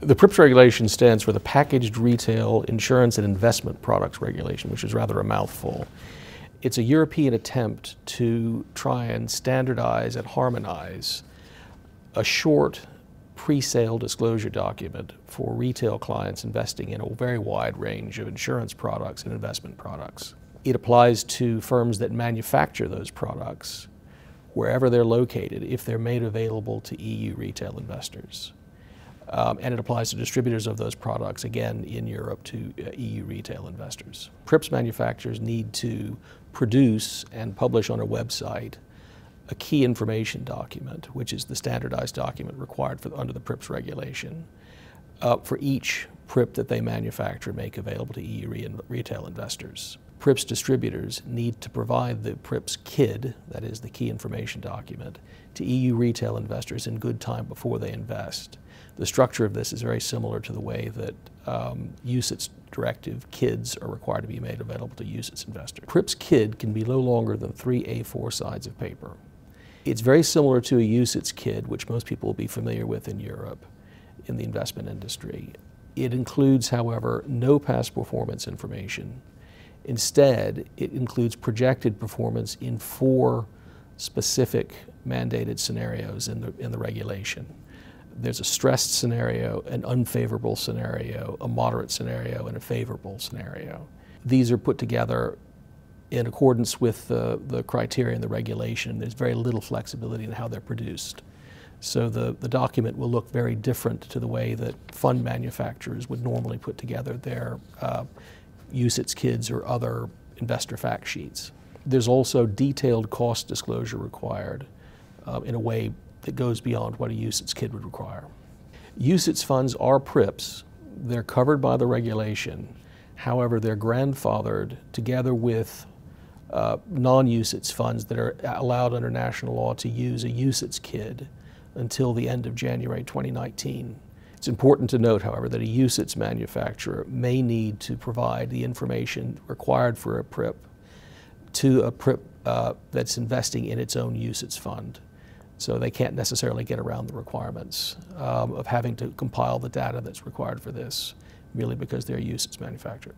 The PRIIPs regulation stands for the Packaged Retail Insurance and Investment Products Regulation, which is rather a mouthful. It's a European attempt to try and standardize and harmonize a short pre-sale disclosure document for retail clients investing in a very wide range of insurance products and investment products. It applies to firms that manufacture those products wherever they're located if they're made available to EU retail investors. Um, and it applies to distributors of those products, again, in Europe to uh, EU retail investors. PRIIPs manufacturers need to produce and publish on a website a key information document, which is the standardized document required for, under the PRIIPs regulation, uh, for each PRIIP that they manufacture and make available to EU re retail investors. PRIIPs distributors need to provide the PRIIPs KID, that is the key information document, to EU retail investors in good time before they invest. The structure of this is very similar to the way that um, UCITS directive KIDs are required to be made available to UCITS investors. PRIIPs KID can be no longer than three A4 sides of paper. It's very similar to a UCITS KID, which most people will be familiar with in Europe in the investment industry. It includes, however, no past performance information. Instead, it includes projected performance in four specific mandated scenarios in the, in the regulation. There's a stressed scenario, an unfavorable scenario, a moderate scenario, and a favorable scenario. These are put together in accordance with the, the criteria and the regulation. There's very little flexibility in how they're produced. So the, the document will look very different to the way that fund manufacturers would normally put together their uh, UCITS KIDs or other investor fact sheets. There's also detailed cost disclosure required uh, in a way that goes beyond what a UCITS KID would require. UCITS funds are PRIIPs. They're covered by the regulation. However, they're grandfathered together with uh, non-UCITS funds that are allowed under national law to use a UCITS KID until the end of January 2019. It's important to note, however, that a UCITS manufacturer may need to provide the information required for a PRIIP to a PRIIP uh, that's investing in its own UCITS fund. So they can't necessarily get around the requirements um, of having to compile the data that's required for this merely because they're a UCITS manufacturer.